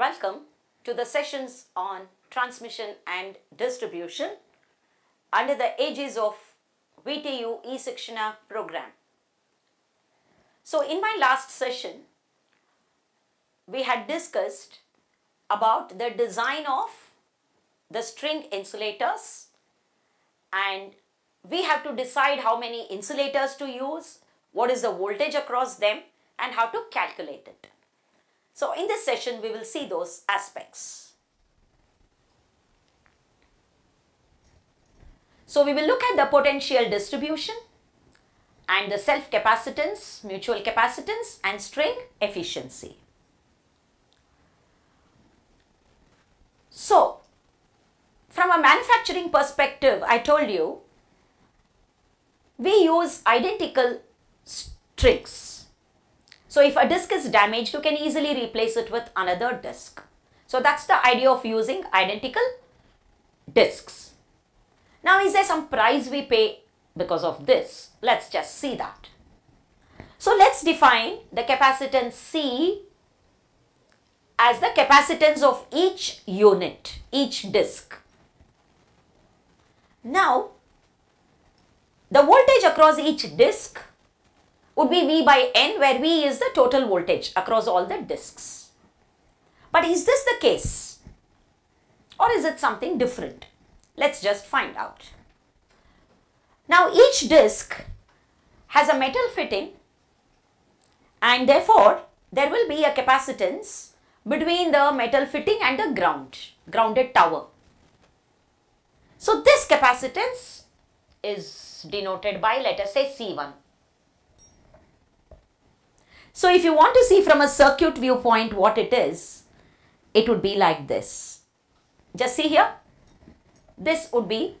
Welcome to the sessions on transmission and distribution under the aegis of VTU e-Shikshana program. So in my last session, we had discussed about the design of the string insulators and we have to decide how many insulators to use, what is the voltage across them and how to calculate it. So in this session, we will see those aspects. So we will look at the potential distribution and the self-capacitance, mutual capacitance and string efficiency. So, from a manufacturing perspective, I told you, we use identical strings. So, if a disk is damaged, you can easily replace it with another disk. So, that's the idea of using identical disks. Now, is there some price we pay because of this? Let's just see that. So, let's define the capacitance C as the capacitance of each unit, each disk. Now, the voltage across each disk would be V by N where V is the total voltage across all the disks. But is this the case or is it something different? Let's just find out. Now each disk has a metal fitting and therefore there will be a capacitance between the metal fitting and the ground, grounded tower. So this capacitance is denoted by let us say C1. So if you want to see from a circuit viewpoint what it is, it would be like this. Just see here. This would be,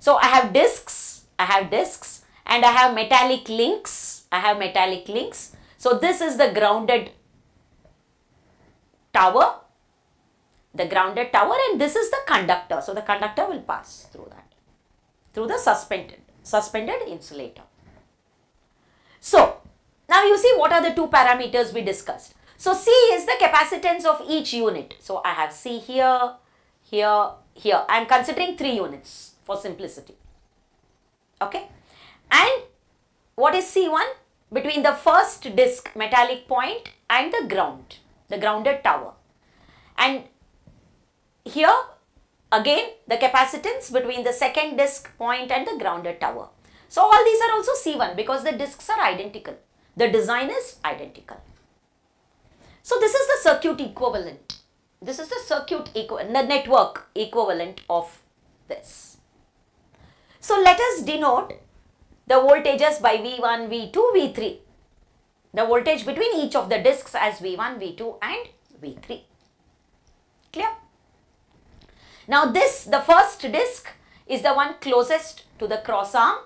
so I have discs, I have discs and I have metallic links, I have metallic links. So this is the grounded tower, the grounded tower and this is the conductor. So the conductor will pass through that, through the suspended, suspended insulator. So now you see what are the two parameters we discussed. So C is the capacitance of each unit. So I have C here, here, here. I am considering three units for simplicity. Okay. And what is C1? Between the first disc metallic point and the ground the grounded tower. And here again the capacitance between the second disk point and the grounded tower. So all these are also C1 because the disks are identical. The design is identical. So this is the circuit equivalent. This is the circuit equivalent, the network equivalent of this. So let us denote the voltages by V1, V2, V3 the voltage between each of the disks as V1, V2 and V3. Clear? Now this, the first disk is the one closest to the cross arm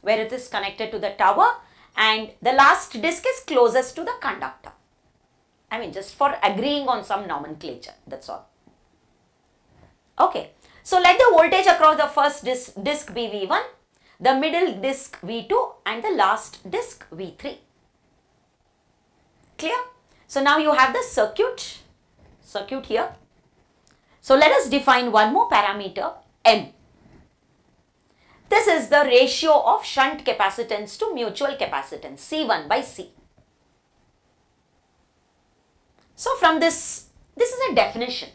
where it is connected to the tower and the last disk is closest to the conductor. I mean just for agreeing on some nomenclature, that's all. Okay, so let the voltage across the first disk, disk be V1, the middle disk V2 and the last disk V3. Clear? So now you have the circuit, circuit here. So let us define one more parameter M. This is the ratio of shunt capacitance to mutual capacitance C1 by C. So from this, this is a definition.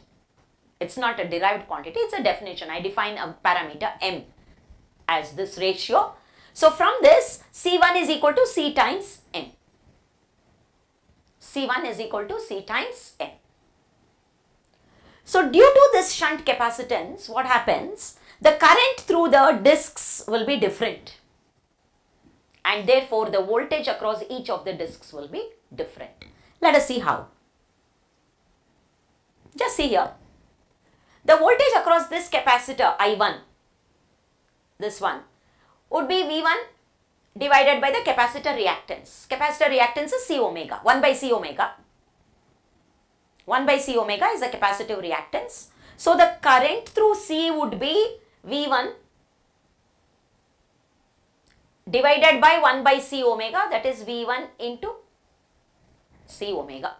It's not a derived quantity, it's a definition. I define a parameter M as this ratio. So from this, C1 is equal to C times M. C1 is equal to C times M. So due to this shunt capacitance, what happens? The current through the discs will be different and therefore the voltage across each of the discs will be different. Let us see how. Just see here. The voltage across this capacitor I1, this one, would be V1 divided by the capacitor reactance. Capacitor reactance is C omega, 1 by C omega. 1 by C omega is the capacitive reactance. So, the current through C would be V1 divided by 1 by C omega that is V1 into C omega.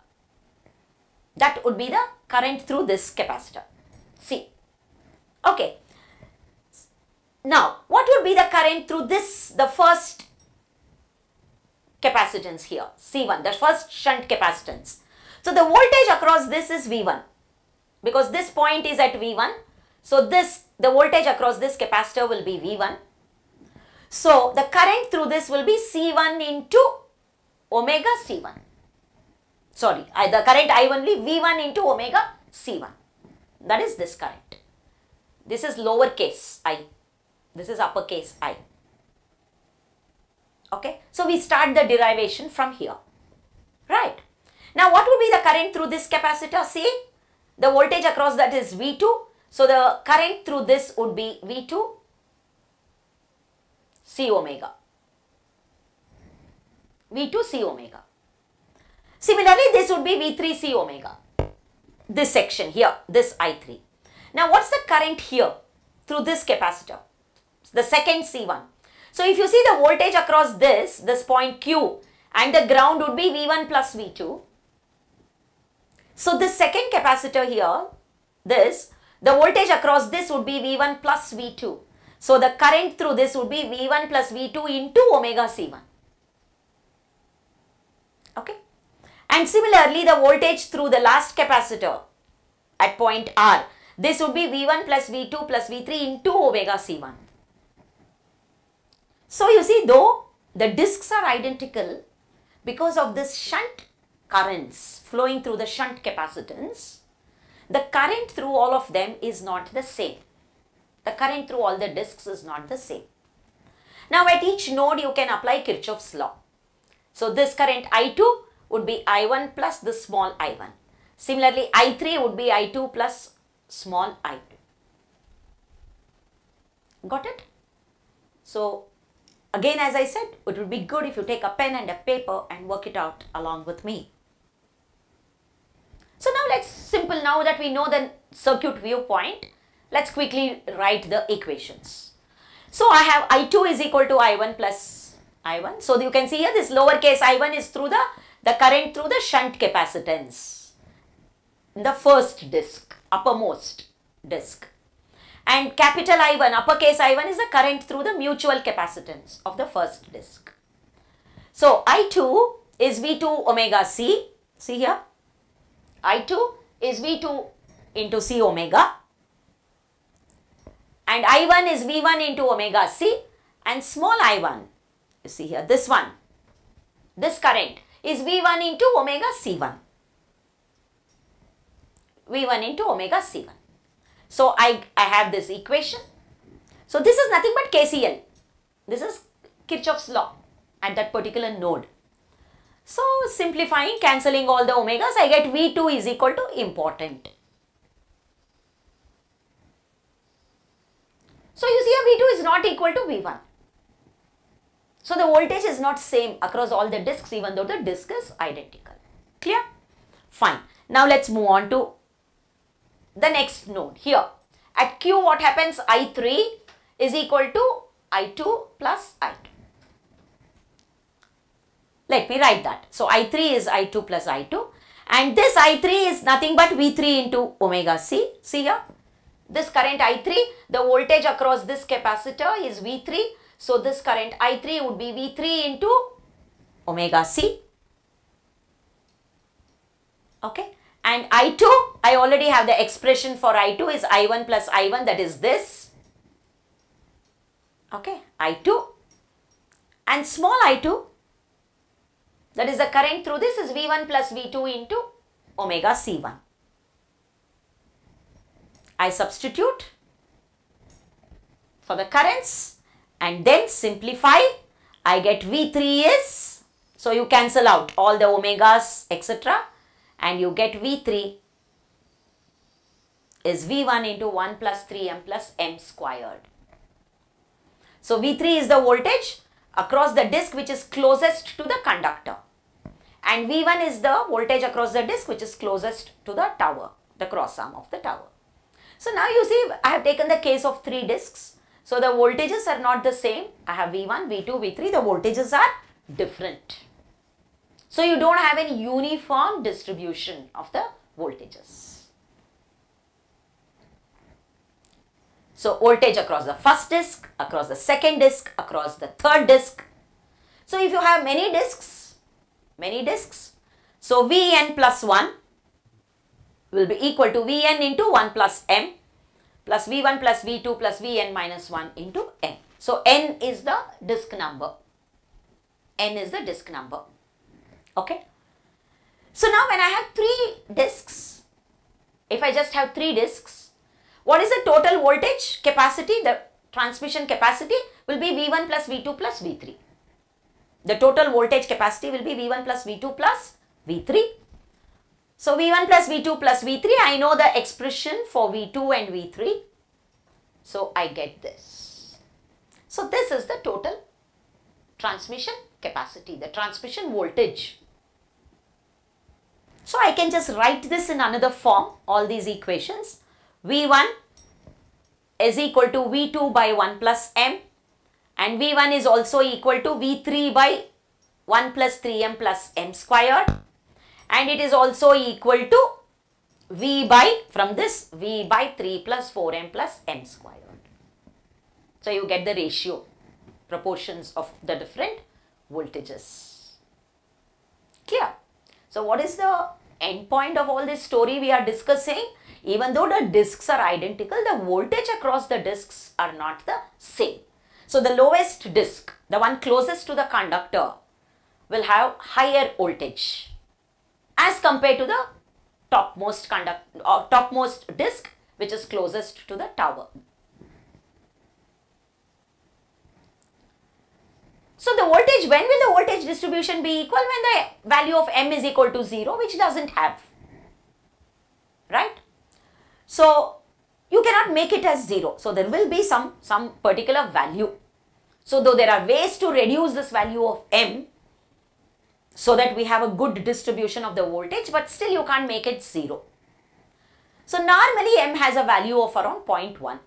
That would be the current through this capacitor. C. Okay. Now, what would be the current through this, the first capacitance here, C1, the first shunt capacitance. So, the voltage across this is V1 because this point is at V1. So, this, the voltage across this capacitor will be V1. So, the current through this will be C1 into omega C1. Sorry, I, the current I only V1 into omega C1. That is this current. This is lowercase i. This is uppercase i. Okay. So, we start the derivation from here. Right. Now, what would be the current through this capacitor? See, the voltage across that is V2. So, the current through this would be V2 C omega. V2 C omega. Similarly, this would be V3 C omega. This section here, this I3. Now, what's the current here through this capacitor? The second C1. So, if you see the voltage across this, this point Q and the ground would be V1 plus V2. So, this second capacitor here, this, the voltage across this would be V1 plus V2. So, the current through this would be V1 plus V2 into omega C1. Okay. And similarly, the voltage through the last capacitor at point R, this would be V1 plus V2 plus V3 into omega C1. So, you see though the discs are identical because of this shunt currents flowing through the shunt capacitance, the current through all of them is not the same. The current through all the discs is not the same. Now, at each node you can apply Kirchhoff's law. So, this current I2 would be I1 plus the small I1. Similarly, I3 would be I2 plus small I2. Got it? So, Again, as I said, it would be good if you take a pen and a paper and work it out along with me. So now let's simple now that we know the circuit viewpoint, let's quickly write the equations. So I have I2 is equal to I1 plus I1. So you can see here this lowercase I1 is through the, the current through the shunt capacitance. The first disc, uppermost disc and capital I1, uppercase I1 is the current through the mutual capacitance of the first disc. So, I2 is V2 omega C, see here, I2 is V2 into C omega and I1 is V1 into omega C and small I1, you see here, this one, this current is V1 into omega C1, V1 into omega C1. So I, I have this equation. So this is nothing but KCL. This is Kirchhoff's law at that particular node. So simplifying, cancelling all the omegas, I get V2 is equal to important. So you see a V2 is not equal to V1. So the voltage is not same across all the discs even though the disc is identical. Clear? Fine. Now let's move on to the next node here. At Q what happens? I3 is equal to I2 plus I2. Let me write that. So I3 is I2 plus I2 and this I3 is nothing but V3 into omega C. See here? This current I3, the voltage across this capacitor is V3. So this current I3 would be V3 into omega C. Okay and I2, I already have the expression for I2 is I1 plus I1 that is this. Okay, I2 and small I2 that is the current through this is V1 plus V2 into omega C1. I substitute for the currents and then simplify. I get V3 is, so you cancel out all the omegas etc and you get V3 is V1 into 1 plus 3m plus m squared. So V3 is the voltage across the disk which is closest to the conductor and V1 is the voltage across the disk which is closest to the tower, the cross arm of the tower. So now you see I have taken the case of three disks. So the voltages are not the same. I have V1, V2, V3, the voltages are different. So you don't have any uniform distribution of the voltages. So voltage across the first disk, across the second disk, across the third disk. So if you have many disks, many disks, so Vn plus 1 will be equal to Vn into 1 plus m plus V1 plus V2 plus Vn minus 1 into n. So n is the disk number. n is the disk number. Okay. So now when I have three disks, if I just have three disks, what is the total voltage capacity? The transmission capacity will be V1 plus V2 plus V3. The total voltage capacity will be V1 plus V2 plus V3. So V1 plus V2 plus V3, I know the expression for V2 and V3. So I get this. So this is the total transmission capacity, the transmission voltage. So I can just write this in another form, all these equations. V1 is equal to V2 by 1 plus M and V1 is also equal to V3 by 1 plus 3M plus M squared and it is also equal to V by, from this V by 3 plus 4M plus M squared. So you get the ratio, proportions of the different voltages. Clear? So what is the end point of all this story we are discussing? Even though the disks are identical, the voltage across the disks are not the same. So the lowest disk, the one closest to the conductor, will have higher voltage as compared to the topmost conduct or topmost disk which is closest to the tower. So the voltage, when will the voltage distribution be equal? When the value of m is equal to 0 which doesn't have, right? So you cannot make it as 0. So there will be some, some particular value. So though there are ways to reduce this value of m so that we have a good distribution of the voltage but still you can't make it 0. So normally m has a value of around 0.1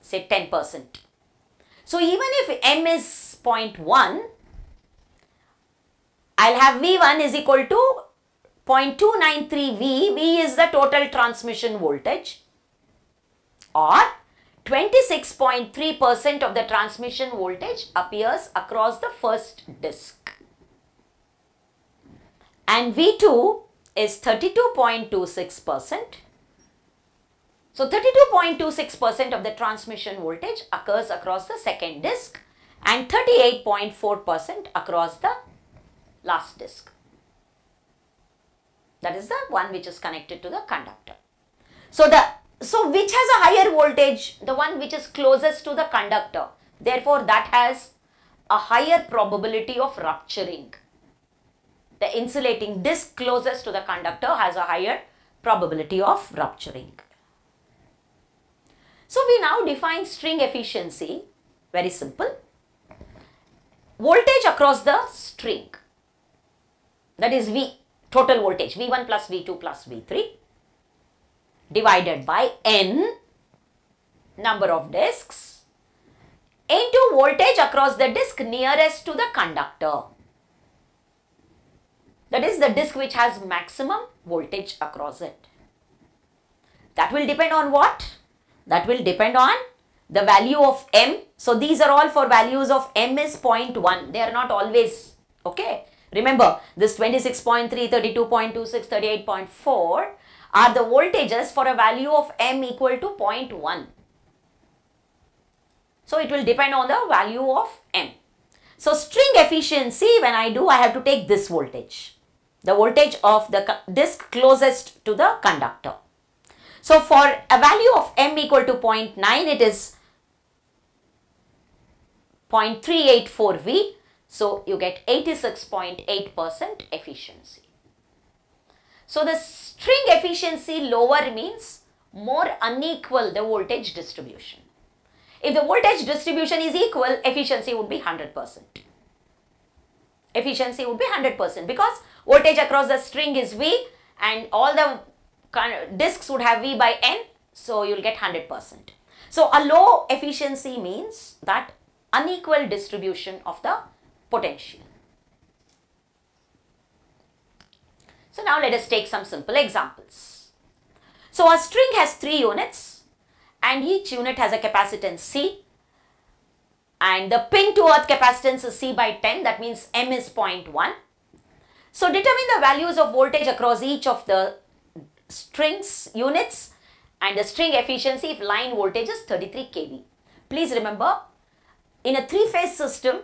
say 10%. So even if m is 0.1 I'll have V1 is equal to 0.293 V, V is the total transmission voltage or 26.3% of the transmission voltage appears across the first disk and V2 is 32.26%. So 32.26% of the transmission voltage occurs across the second disk and 38.4% across the last disk. That is the one which is connected to the conductor. So the so which has a higher voltage? The one which is closest to the conductor. Therefore, that has a higher probability of rupturing. The insulating disc closest to the conductor has a higher probability of rupturing. So, we now define string efficiency, very simple. Voltage across the string, that is V, total voltage V1 plus V2 plus V3 divided by N number of discs into voltage across the disc nearest to the conductor. That is the disc which has maximum voltage across it. That will depend on what? That will depend on the value of M. So these are all for values of M is 0.1. They are not always, okay. Remember this 26.3, 32.26, 38.4 are the voltages for a value of M equal to 0.1. So it will depend on the value of M. So string efficiency when I do I have to take this voltage. The voltage of the disk closest to the conductor. So for a value of M equal to 0.9 it is 0.384 V. So you get 86.8% efficiency. So the string efficiency lower means more unequal the voltage distribution. If the voltage distribution is equal, efficiency would be 100%. Efficiency would be 100% because voltage across the string is V and all the disks would have V by N, so you will get 100%. So a low efficiency means that unequal distribution of the potential. So now let us take some simple examples. So a string has three units and each unit has a capacitance C and the pin to earth capacitance is C by 10 that means M is 0.1. So determine the values of voltage across each of the strings units and the string efficiency if line voltage is 33 kV. Please remember in a three phase system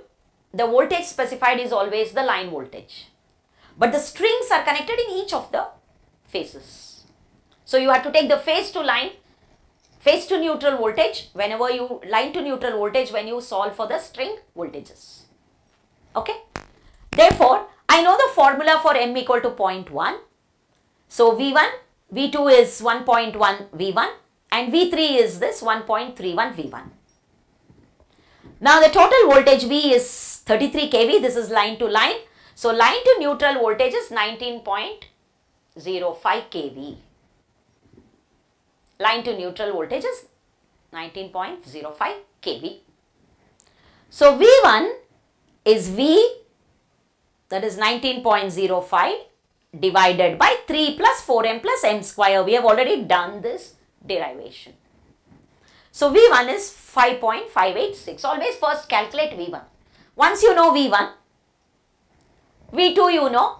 the voltage specified is always the line voltage but the strings are connected in each of the phases. So you have to take the phase to line phase to neutral voltage whenever you line to neutral voltage when you solve for the string voltages. Okay. Therefore, I know the formula for m equal to 0.1. So, V1, V2 is 1.1 V1 and V3 is this 1.31 V1. Now, the total voltage V is 33 kV. This is line to line. So, line to neutral voltage is 19.05 kV line to neutral voltage is 19.05 kV. So V1 is V that is 19.05 divided by 3 plus 4m plus m square. We have already done this derivation. So V1 is 5.586. Always first calculate V1. Once you know V1, V2 you know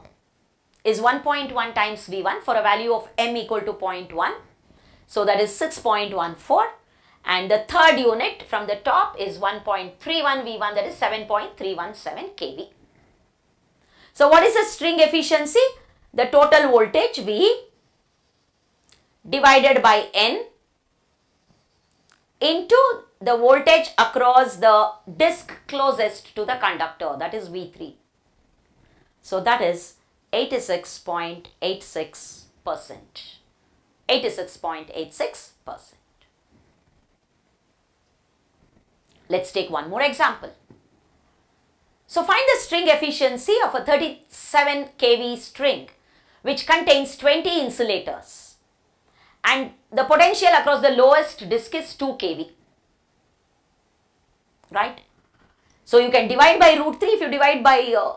is 1.1 times V1 for a value of m equal to 0.1 so that is 6.14 and the third unit from the top is 1.31 V1 that is 7.317 kV. So what is the string efficiency? The total voltage V divided by N into the voltage across the disc closest to the conductor that is V3. So that is 86.86 percent. 86.86 percent. Let's take one more example. So find the string efficiency of a 37 kV string which contains 20 insulators and the potential across the lowest disk is 2 kV. Right? So you can divide by root 3 if you divide by uh,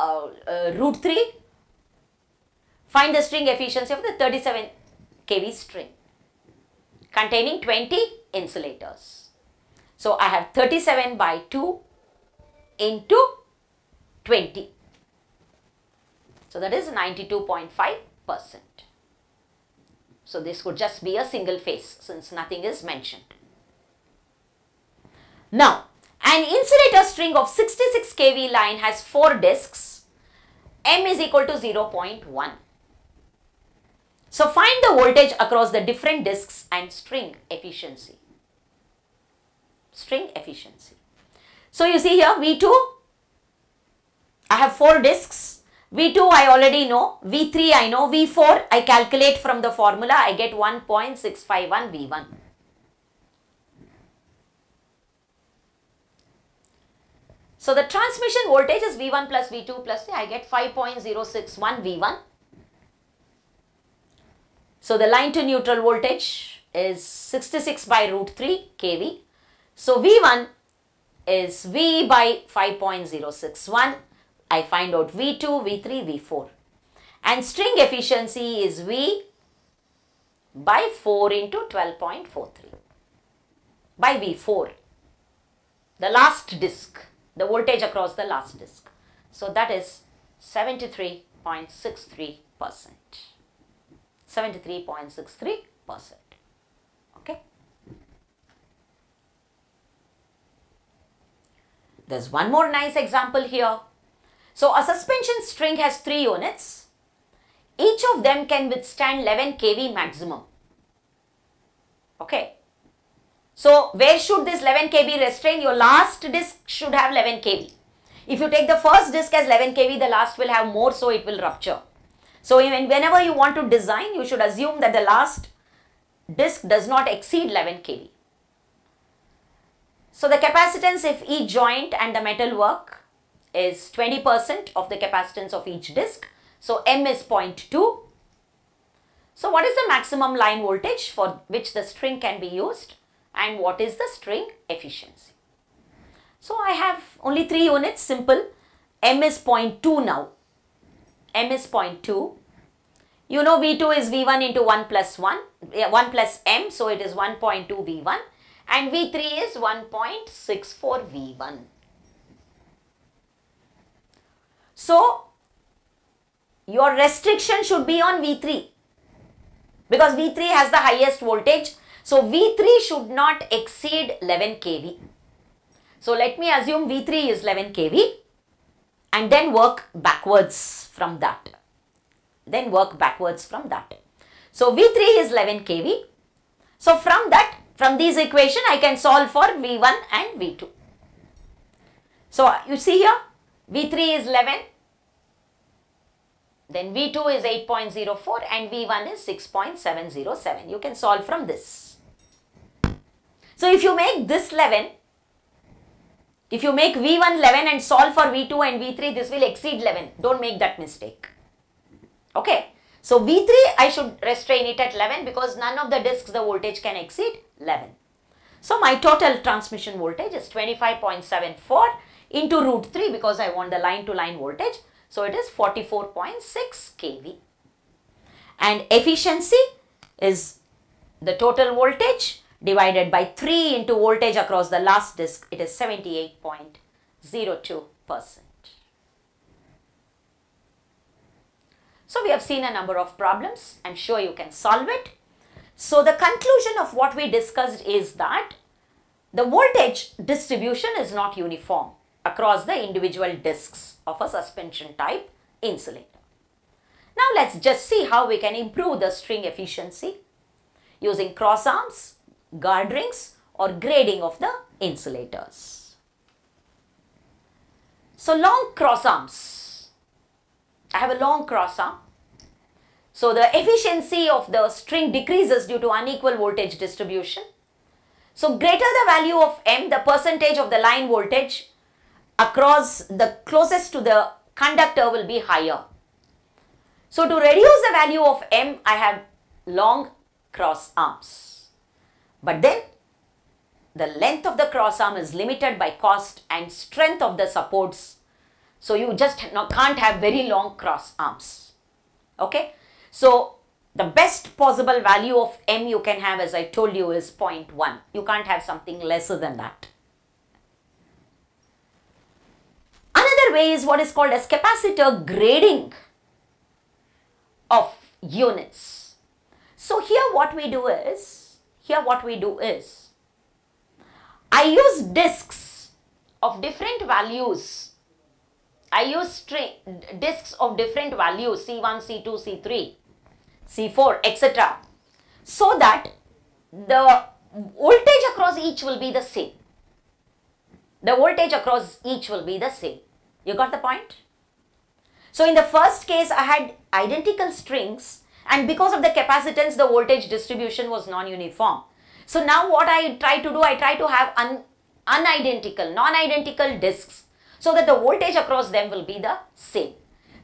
uh, uh, root 3 find the string efficiency of the 37 kV string containing 20 insulators. So I have 37 by 2 into 20. So that is 92.5 percent. So this could just be a single phase since nothing is mentioned. Now, an insulator string of 66 kV line has 4 discs. M is equal to 0.1. So find the voltage across the different disks and string efficiency. String efficiency. So you see here V2, I have 4 disks. V2 I already know, V3 I know, V4 I calculate from the formula, I get 1.651 V1. So the transmission voltage is V1 plus V2 plus I get 5.061 V1 so the line to neutral voltage is 66 by root 3 kV. So V1 is V by 5.061. I find out V2, V3, V4. And string efficiency is V by 4 into 12.43 by V4. The last disk, the voltage across the last disk. So that is 73.63 percent. 73.63 percent. Okay. There's one more nice example here. So a suspension string has three units. Each of them can withstand 11 kV maximum. Okay. So where should this 11 kV restrain? Your last disc should have 11 kV. If you take the first disc as 11 kV, the last will have more so it will rupture. So even whenever you want to design, you should assume that the last disk does not exceed 11 kV. So the capacitance if each joint and the metal work is 20% of the capacitance of each disk. So M is 0.2. So what is the maximum line voltage for which the string can be used and what is the string efficiency? So I have only 3 units simple. M is 0.2 now M is 0.2 You know V2 is V1 into 1 plus 1, 1 plus M, so it is 1.2 V1 and V3 is 1.64 V1. So, your restriction should be on V3 because V3 has the highest voltage. So, V3 should not exceed 11 kV. So, let me assume V3 is 11 kV and then work backwards from that. Then work backwards from that. So, V3 is 11 kV. So, from that, from these equation, I can solve for V1 and V2. So, you see here, V3 is 11, then V2 is 8.04 and V1 is 6.707. You can solve from this. So if you make this 11, if you make V1 11 and solve for V2 and V3, this will exceed 11. Don't make that mistake. Okay. So V3, I should restrain it at 11 because none of the discs the voltage can exceed 11. So my total transmission voltage is 25.74 into root 3 because I want the line to line voltage. So it is 44.6 kV. And efficiency is the total voltage divided by 3 into voltage across the last disc. It is 78.02 percent. So we have seen a number of problems. I'm sure you can solve it. So the conclusion of what we discussed is that the voltage distribution is not uniform across the individual discs of a suspension type insulator. Now let's just see how we can improve the string efficiency using cross arms, guard rings or grading of the insulators. So long cross arms. I have a long cross arm. So the efficiency of the string decreases due to unequal voltage distribution. So greater the value of M, the percentage of the line voltage across the closest to the conductor will be higher. So to reduce the value of M, I have long cross arms. But then the length of the cross arm is limited by cost and strength of the supports. So you just can't have very long cross arms. Okay. So the best possible value of M you can have as I told you is 0.1. You can't have something lesser than that. Another way is what is called as capacitor grading of units. So here what we do is, here what we do is, I use discs of different values. I use discs of different values C1, C2, C3, C4, etc. So that the voltage across each will be the same. The voltage across each will be the same. You got the point? So in the first case, I had identical strings and because of the capacitance, the voltage distribution was non-uniform. So now what I try to do, I try to have un unidentical, non-identical discs so that the voltage across them will be the same.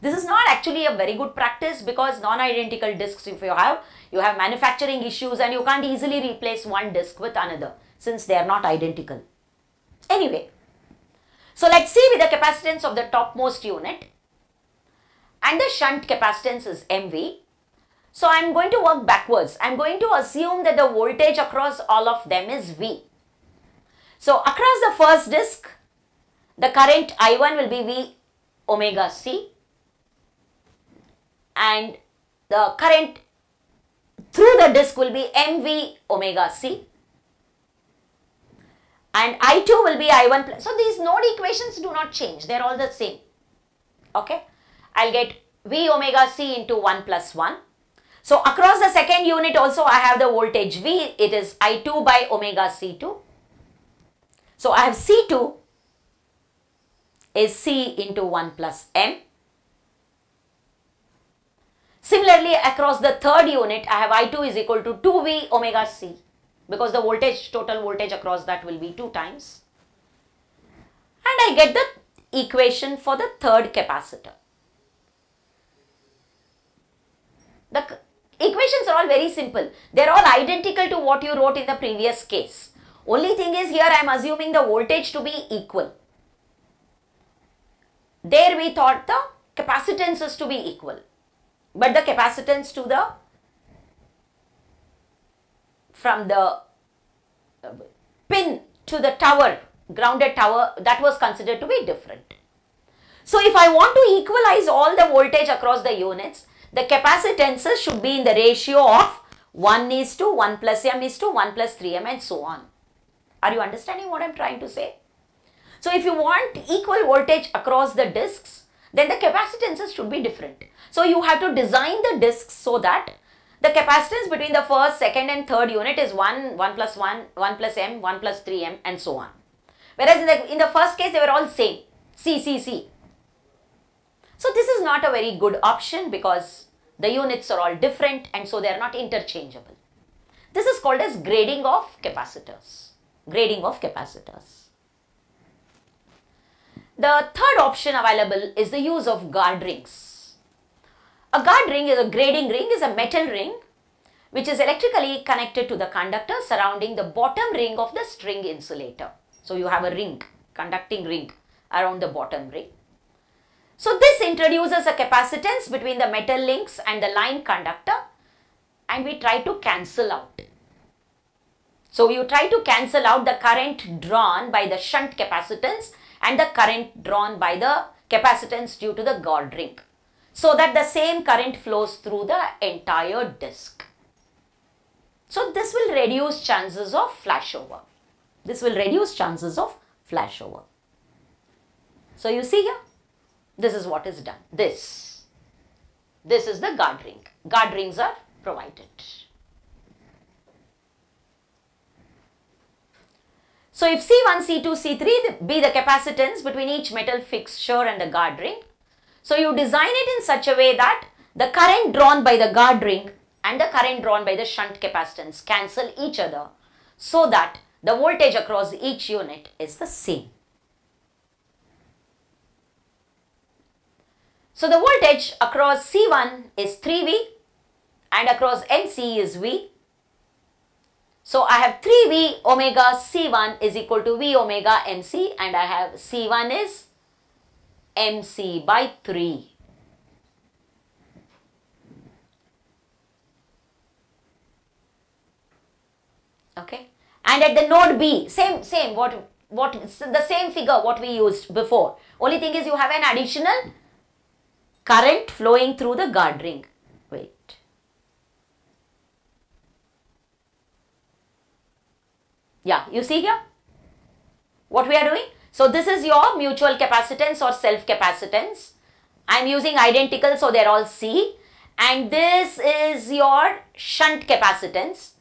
This is not actually a very good practice because non-identical discs if you have, you have manufacturing issues and you can't easily replace one disc with another since they are not identical. Anyway, so let's see with the capacitance of the topmost unit and the shunt capacitance is MV. So I'm going to work backwards. I'm going to assume that the voltage across all of them is V. So across the first disc, the current I1 will be V omega C and the current through the disc will be MV omega C and I2 will be I1 plus. So these node equations do not change. They're all the same. Okay. I'll get V omega C into 1 plus 1. So across the second unit also I have the voltage V. It is I2 by omega C2. So I have C2 is C into 1 plus M. Similarly, across the third unit, I have I2 is equal to 2V omega C because the voltage, total voltage across that will be 2 times. And I get the equation for the third capacitor. The equations are all very simple. They are all identical to what you wrote in the previous case. Only thing is here I am assuming the voltage to be equal. There we thought the capacitances to be equal. but the capacitance to the from the pin to the tower, grounded tower, that was considered to be different. So if I want to equalize all the voltage across the units, the capacitances should be in the ratio of 1 is to 1 plus m is to 1 plus 3m and so on. Are you understanding what I am trying to say? So if you want equal voltage across the discs, then the capacitances should be different. So you have to design the discs so that the capacitance between the first, second and third unit is 1, 1 plus 1, 1 plus m, 1 plus 3m and so on. Whereas in the, in the first case they were all same, C, C, C. So this is not a very good option because the units are all different and so they are not interchangeable. This is called as grading of capacitors. Grading of capacitors. The third option available is the use of guard rings. A guard ring is a grading ring is a metal ring which is electrically connected to the conductor surrounding the bottom ring of the string insulator. So you have a ring, conducting ring around the bottom ring. So this introduces a capacitance between the metal links and the line conductor and we try to cancel out. So you try to cancel out the current drawn by the shunt capacitance and the current drawn by the capacitance due to the guard ring so that the same current flows through the entire disk. So this will reduce chances of flashover. This will reduce chances of flashover. So you see here, this is what is done. This. This is the guard ring. Guard rings are provided. So if C1, C2, C3 be the capacitance between each metal fixture and the guard ring. So you design it in such a way that the current drawn by the guard ring and the current drawn by the shunt capacitance cancel each other so that the voltage across each unit is the same. So the voltage across C1 is 3V and across MC is V. So I have 3V omega C1 is equal to V omega MC and I have C1 is MC by 3. Okay. And at the node B, same, same, what, what, the same figure what we used before. Only thing is you have an additional current flowing through the guard ring. Wait. Yeah, you see here what we are doing? So this is your mutual capacitance or self capacitance. I am using identical so they are all C and this is your shunt capacitance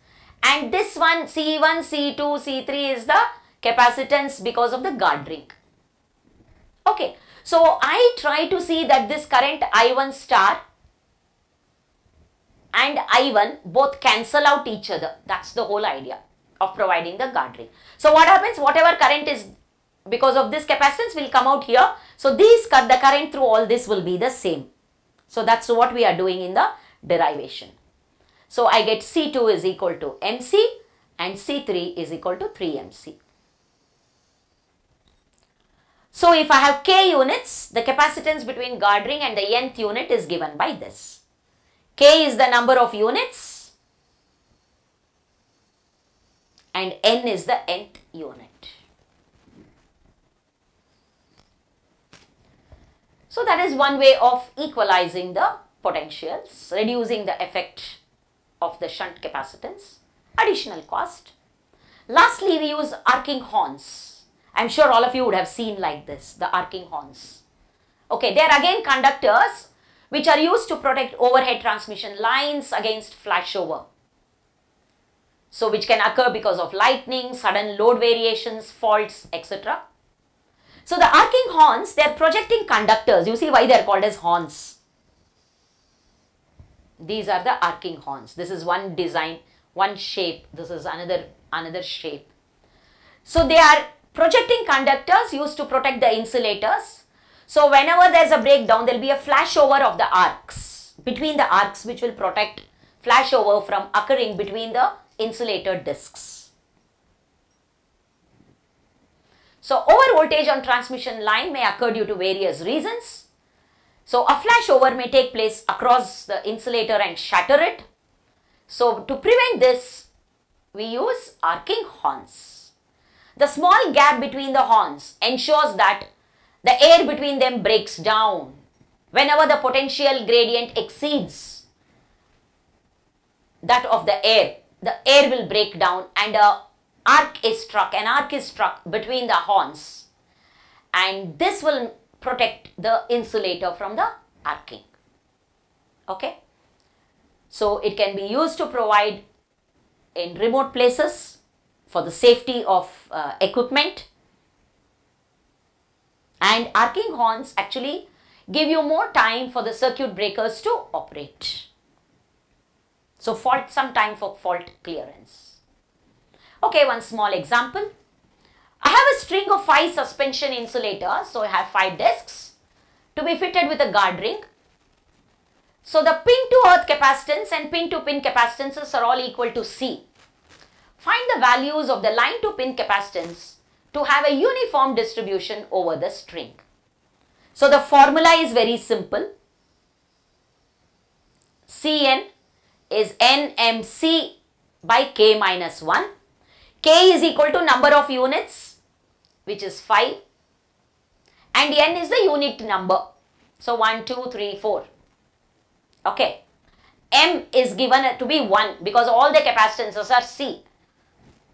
and this one C1, C2, C3 is the capacitance because of the guard ring. Okay, so I try to see that this current I1 star and I1 both cancel out each other. That's the whole idea of providing the guard ring. So what happens? Whatever current is because of this capacitance will come out here. So these cut the current through all this will be the same. So that's what we are doing in the derivation. So I get C2 is equal to MC and C3 is equal to 3MC. So if I have K units, the capacitance between guard ring and the nth unit is given by this. K is the number of units and N is the nth unit. So that is one way of equalizing the potentials, reducing the effect of the shunt capacitance, additional cost. Lastly, we use arcing horns. I'm sure all of you would have seen like this, the arcing horns. Okay, they are again conductors which are used to protect overhead transmission lines against flashover. So, which can occur because of lightning, sudden load variations, faults, etc. So, the arcing horns, they are projecting conductors. You see why they are called as horns. These are the arcing horns. This is one design, one shape. This is another, another shape. So, they are projecting conductors used to protect the insulators. So, whenever there is a breakdown, there will be a flashover of the arcs, between the arcs which will protect flashover from occurring between the insulator discs. So, over voltage on transmission line may occur due to various reasons. So a flashover may take place across the insulator and shatter it. So to prevent this, we use arcing horns. The small gap between the horns ensures that the air between them breaks down whenever the potential gradient exceeds that of the air. The air will break down and a arc is struck, an arc is struck between the horns and this will protect the insulator from the arcing. Okay. So it can be used to provide in remote places for the safety of uh, equipment and arcing horns actually give you more time for the circuit breakers to operate. So fault some time for fault clearance. Okay, one small example. I have a string of 5 suspension insulators. So I have 5 discs to be fitted with a guard ring. So the pin to earth capacitance and pin to pin capacitances are all equal to C. Find the values of the line to pin capacitance to have a uniform distribution over the string. So the formula is very simple. Cn is NMC by K minus 1. K is equal to number of units which is 5 and N is the unit number. So 1, 2, 3, 4. Okay. M is given to be 1 because all the capacitances are C.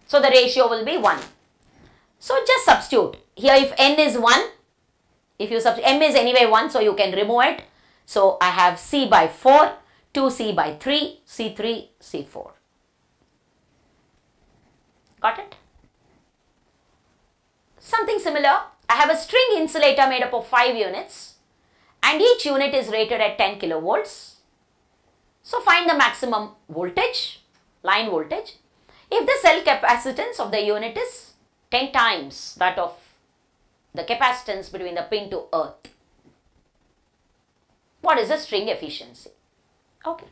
So the ratio will be 1. So just substitute. Here if N is 1, if you substitute, M is anyway 1 so you can remove it. So I have C by 4, 2C by 3, C3, C4. Something similar, I have a string insulator made up of 5 units and each unit is rated at 10 kilovolts. So find the maximum voltage, line voltage, if the self capacitance of the unit is 10 times that of the capacitance between the pin to earth. What is the string efficiency? Okay.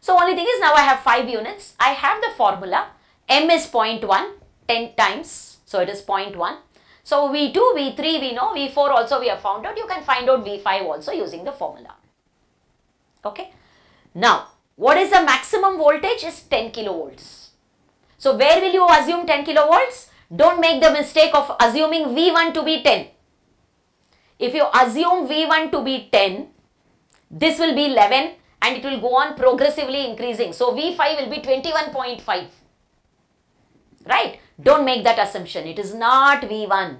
So only thing is now I have 5 units. I have the formula m is 0.1 10 times. So it is 0.1. So V2, V3 we know, V4 also we have found out. You can find out V5 also using the formula. Okay. Now what is the maximum voltage is 10 kilovolts. So where will you assume 10 kilovolts? Don't make the mistake of assuming V1 to be 10. If you assume V1 to be 10, this will be 11 and it will go on progressively increasing. So V5 will be 21.5. Right? Don't make that assumption. It is not V1.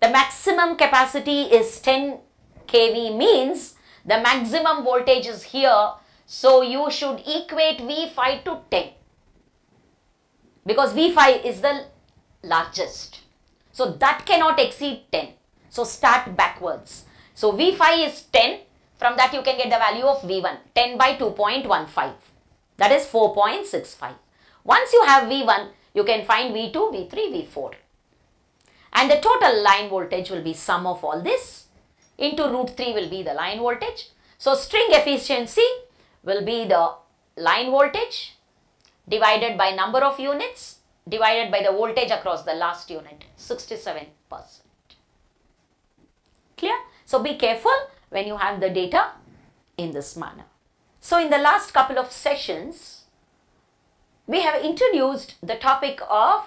The maximum capacity is 10 kV means the maximum voltage is here. So you should equate V5 to 10 because V5 is the largest. So that cannot exceed 10. So start backwards. So V5 is 10. From that you can get the value of V1. 10 by 2.15. That is 4.65. Once you have V1, you can find V2, V3, V4. And the total line voltage will be sum of all this into root 3 will be the line voltage. So string efficiency will be the line voltage divided by number of units divided by the voltage across the last unit 67%. Clear? So be careful when you have the data in this manner. So in the last couple of sessions, we have introduced the topic of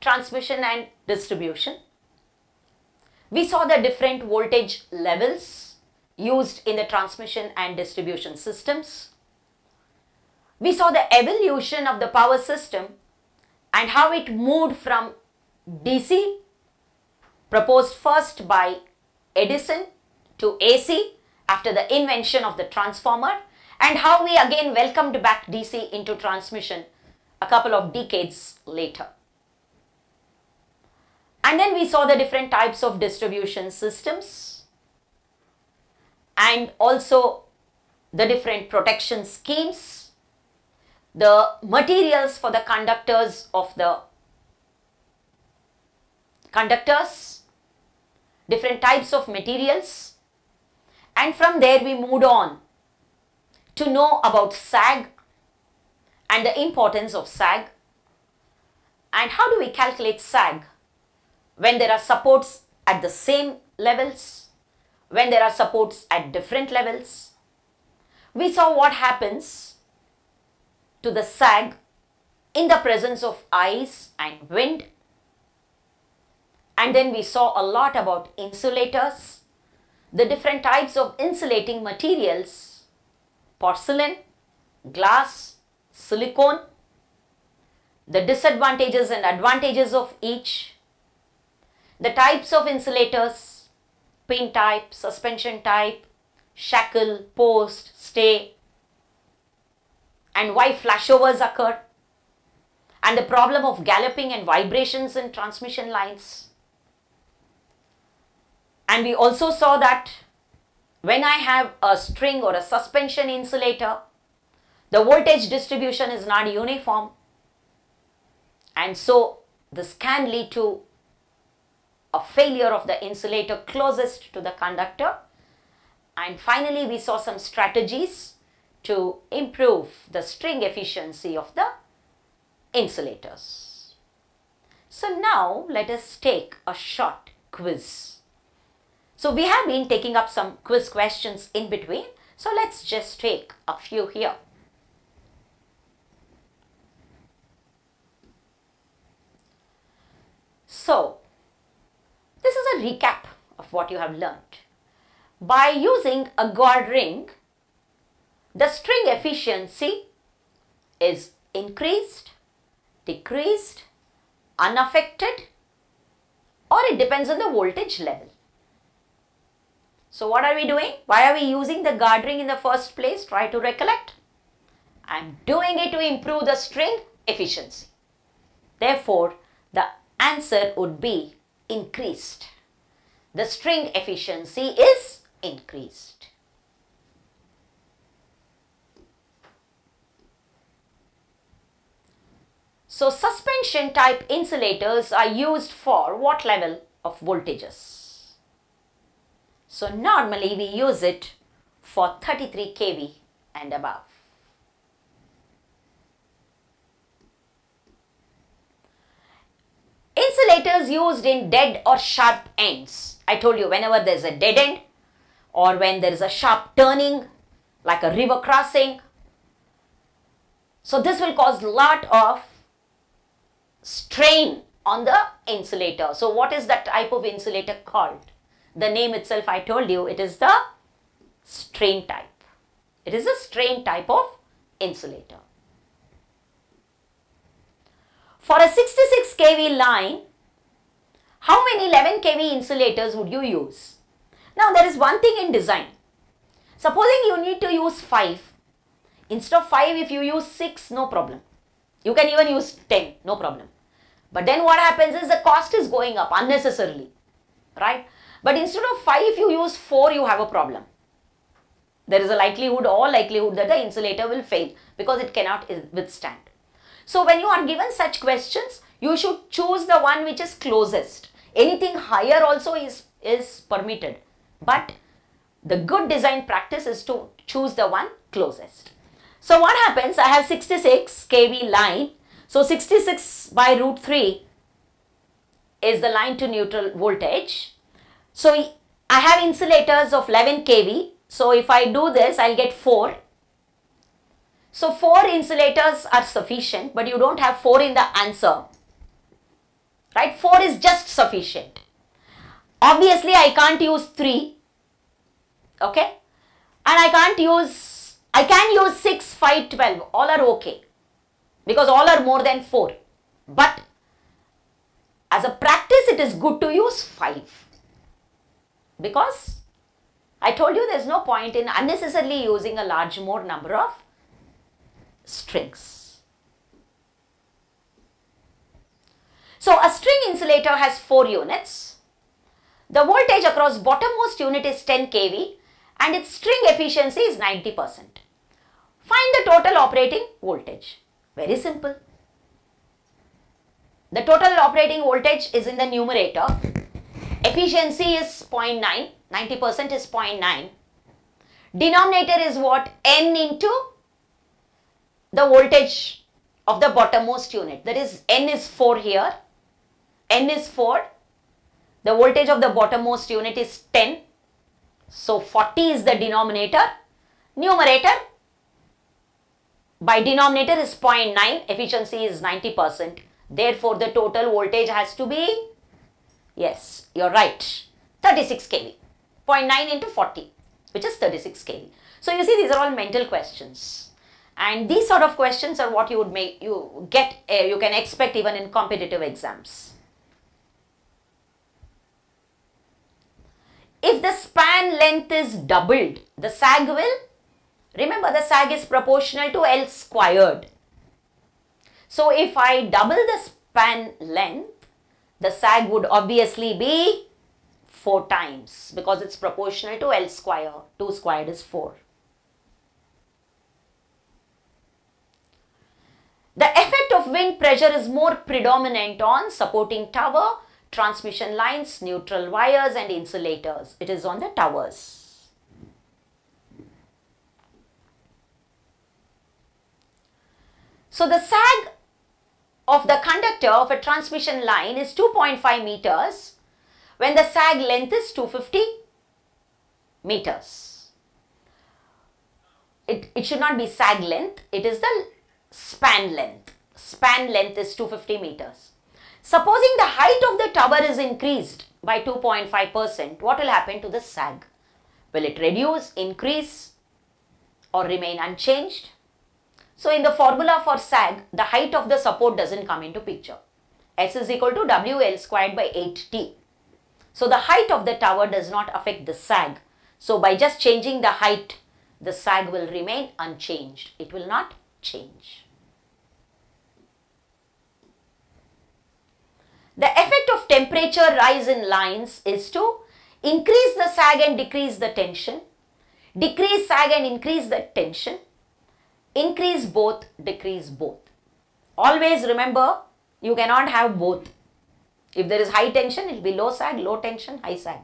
transmission and distribution. We saw the different voltage levels used in the transmission and distribution systems. We saw the evolution of the power system and how it moved from DC proposed first by Edison to AC after the invention of the transformer and how we again welcomed back DC into transmission a couple of decades later. And then we saw the different types of distribution systems and also the different protection schemes, the materials for the conductors of the conductors, different types of materials and from there we moved on to know about sag and the importance of sag and how do we calculate sag when there are supports at the same levels when there are supports at different levels. We saw what happens to the sag in the presence of ice and wind. And then we saw a lot about insulators, the different types of insulating materials, porcelain, glass, silicone, the disadvantages and advantages of each, the types of insulators, pin type, suspension type, shackle, post, stay, and why flashovers occur, and the problem of galloping and vibrations in transmission lines. And we also saw that when I have a string or a suspension insulator, the voltage distribution is not uniform and so this can lead to a failure of the insulator closest to the conductor. And finally, we saw some strategies to improve the string efficiency of the insulators. So now let us take a short quiz. So we have been taking up some quiz questions in between. So let's just take a few here. So, this is a recap of what you have learnt. By using a guard ring, the string efficiency is increased, decreased, unaffected or it depends on the voltage level. So what are we doing? Why are we using the guard ring in the first place? Try to recollect. I am doing it to improve the string efficiency. Therefore, the answer would be increased. The string efficiency is increased. So suspension type insulators are used for what level of voltages? So normally we use it for 33 kV and above. Insulators used in dead or sharp ends. I told you whenever there's a dead end or when there is a sharp turning like a river crossing. So this will cause lot of strain on the insulator. So what is that type of insulator called? The name itself I told you it is the strain type. It is a strain type of insulator. For a 66 kV line, how many 11 kV insulators would you use? Now there is one thing in design. Supposing you need to use 5. Instead of 5, if you use 6, no problem. You can even use 10, no problem. But then what happens is the cost is going up unnecessarily, right? But instead of 5, if you use 4, you have a problem. There is a likelihood, all likelihood that the insulator will fail because it cannot withstand. So when you are given such questions, you should choose the one which is closest. Anything higher also is, is permitted. But the good design practice is to choose the one closest. So what happens? I have 66 kV line. So 66 by root 3 is the line to neutral voltage. So I have insulators of 11 kV. So if I do this, I'll get 4 so 4 insulators are sufficient, but you don't have 4 in the answer. Right? 4 is just sufficient. Obviously, I can't use 3. Okay? And I can't use, I can use 6, 5, 12. All are okay. Because all are more than 4. But as a practice, it is good to use 5. Because I told you there's no point in unnecessarily using a large more number of strings. So a string insulator has 4 units. The voltage across bottommost unit is 10 kV and its string efficiency is 90%. Find the total operating voltage. Very simple. The total operating voltage is in the numerator. Efficiency is 0.9, 90% is 0.9. Denominator is what? N into the voltage of the bottommost unit. That is N is 4 here. N is 4. The voltage of the bottommost unit is 10. So 40 is the denominator. Numerator by denominator is 0.9, efficiency is 90%. Therefore, the total voltage has to be, yes, you're right, 36 kV. 0.9 into 40, which is 36 kV. So, you see these are all mental questions. And these sort of questions are what you would make, you get, uh, you can expect even in competitive exams. If the span length is doubled, the sag will Remember the sag is proportional to L squared. So if I double the span length, the sag would obviously be 4 times because it's proportional to L square. 2 squared is 4. The effect of wind pressure is more predominant on supporting tower, transmission lines, neutral wires and insulators. It is on the towers. So the sag of the conductor of a transmission line is 2.5 meters when the sag length is 250 meters. It, it should not be sag length, it is the span length. Span length is 250 meters. Supposing the height of the tower is increased by 2.5%, what will happen to the sag? Will it reduce, increase or remain unchanged? So in the formula for sag, the height of the support doesn't come into picture. S is equal to WL squared by 8T. So the height of the tower does not affect the sag. So by just changing the height, the sag will remain unchanged. It will not change. The effect of temperature rise in lines is to increase the sag and decrease the tension, decrease sag and increase the tension, increase both, decrease both. Always remember, you cannot have both. If there is high tension, it will be low sag, low tension, high sag.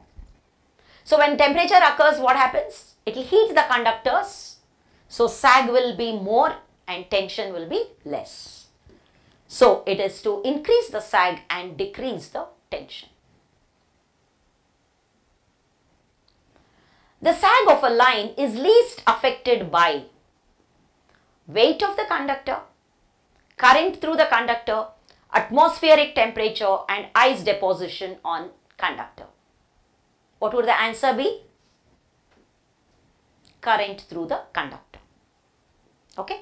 So when temperature occurs, what happens? It will heat the conductors. So sag will be more and tension will be less. So it is to increase the sag and decrease the tension. The sag of a line is least affected by weight of the conductor, current through the conductor, atmospheric temperature and ice deposition on conductor. What would the answer be? Current through the conductor. Okay.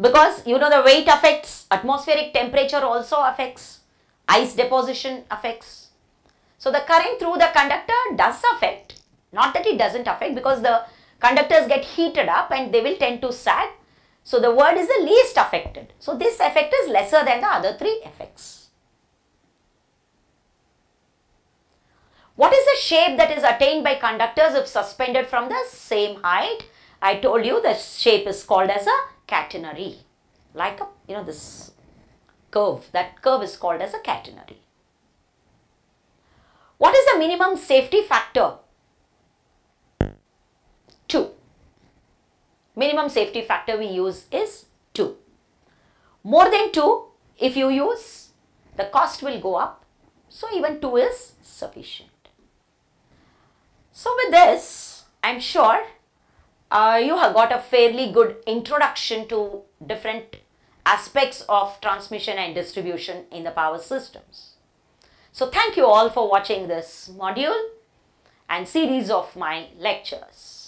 Because you know the weight affects, atmospheric temperature also affects, ice deposition affects. So the current through the conductor does affect, not that it doesn't affect because the conductors get heated up and they will tend to sag so the word is the least affected. So this effect is lesser than the other three effects. What is the shape that is attained by conductors if suspended from the same height? I told you the shape is called as a catenary. Like a, you know, this curve. That curve is called as a catenary. What is the minimum safety factor? 2 minimum safety factor we use is 2. More than 2, if you use, the cost will go up. So even 2 is sufficient. So with this, I'm sure uh, you have got a fairly good introduction to different aspects of transmission and distribution in the power systems. So thank you all for watching this module and series of my lectures.